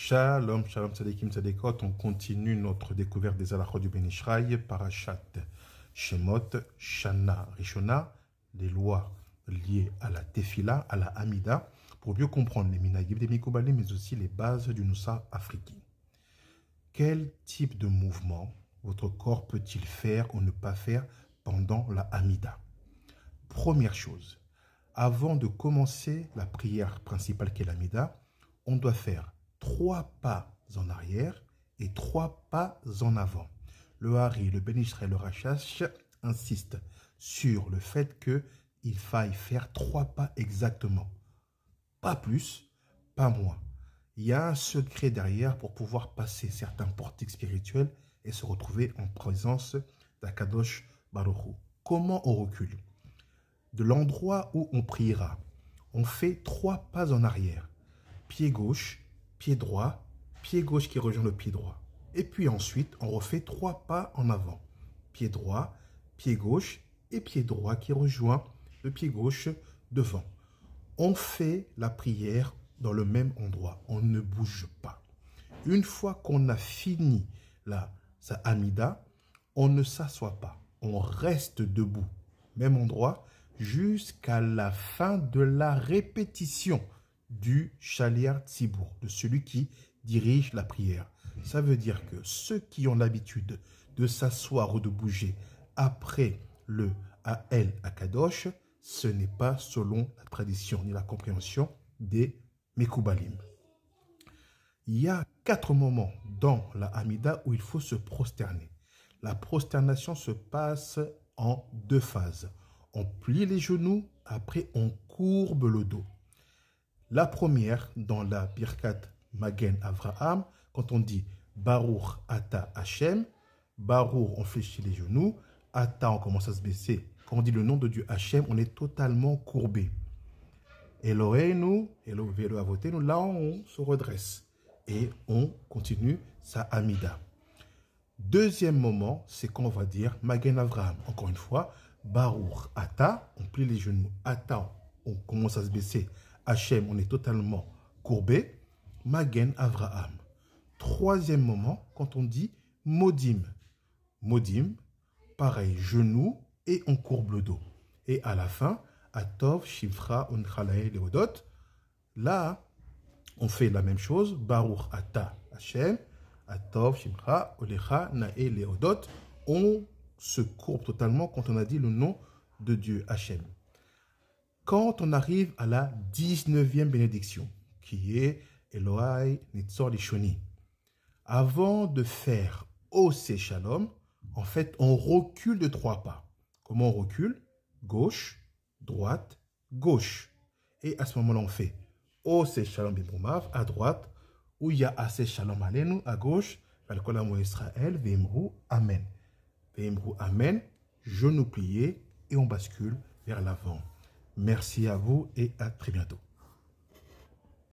Shalom, shalom, tzadikim, tzadikot. On continue notre découverte des halachot du Benishraï, Parashat, Shemot, Shana, Rishona, les lois liées à la Tefila, à la Hamida, pour mieux comprendre les minagib des Mikobali, mais aussi les bases du Noussa africain. Quel type de mouvement votre corps peut-il faire ou ne pas faire pendant la Hamida? Première chose, avant de commencer la prière principale qu'est l'Hamida, on doit faire trois pas en arrière et trois pas en avant. Le Hari, le Benishra et le Rachash insistent sur le fait qu'il faille faire trois pas exactement. Pas plus, pas moins. Il y a un secret derrière pour pouvoir passer certains portiques spirituels et se retrouver en présence d'Akadosh Baruch Comment on recule? De l'endroit où on priera, on fait trois pas en arrière. Pied gauche, pied droit, pied gauche qui rejoint le pied droit. Et puis ensuite, on refait trois pas en avant. Pied droit, pied gauche et pied droit qui rejoint le pied gauche devant. On fait la prière dans le même endroit. On ne bouge pas. Une fois qu'on a fini la sa amida, on ne s'assoit pas. On reste debout, même endroit, jusqu'à la fin de la répétition du Chaliar Tzibour, de celui qui dirige la prière. Ça veut dire que ceux qui ont l'habitude de s'asseoir ou de bouger après le Ael Akadosh, ce n'est pas selon la tradition ni la compréhension des Mekoubalim. Il y a quatre moments dans la Hamida où il faut se prosterner. La prosternation se passe en deux phases. On plie les genoux, après on courbe le dos. La première, dans la Birkat Magen Avraham, quand on dit Baruch Ata Hashem, Baruch, on fléchit les genoux, Ata, on commence à se baisser. Quand on dit le nom de Dieu Hashem, on est totalement courbé. Eloheinu, Elohim Avotenu, là on se redresse et on continue sa Amida. Deuxième moment, c'est qu'on va dire Magen Avraham. Encore une fois, Baruch Ata, on plie les genoux. Ata, on commence à se baisser. Hachem, on est totalement courbé. Magen Avraham. Troisième moment, quand on dit Modim. Modim, pareil, genou et on courbe le dos. Et à la fin, Atov, Shifra, Unchalae, Leodot. Là, on fait la même chose. Baruch Ata Hachem, Atov, Shifra, Olecha, Nae, Leodot. On se courbe totalement quand on a dit le nom de Dieu, Hachem quand on arrive à la 19e bénédiction, qui est Elohai Nitzor Lishoni, avant de faire Ose Shalom, en fait, on recule de trois pas. Comment on recule? Gauche, droite, gauche. Et à ce moment-là, on fait Ose Shalom à droite, où il y a Ase Shalom Alenu à gauche, Israël, Vemru, Amen. Vemru, Amen, genou plié, et on bascule vers l'avant. Merci à vous et à très bientôt.